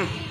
Mm-hmm.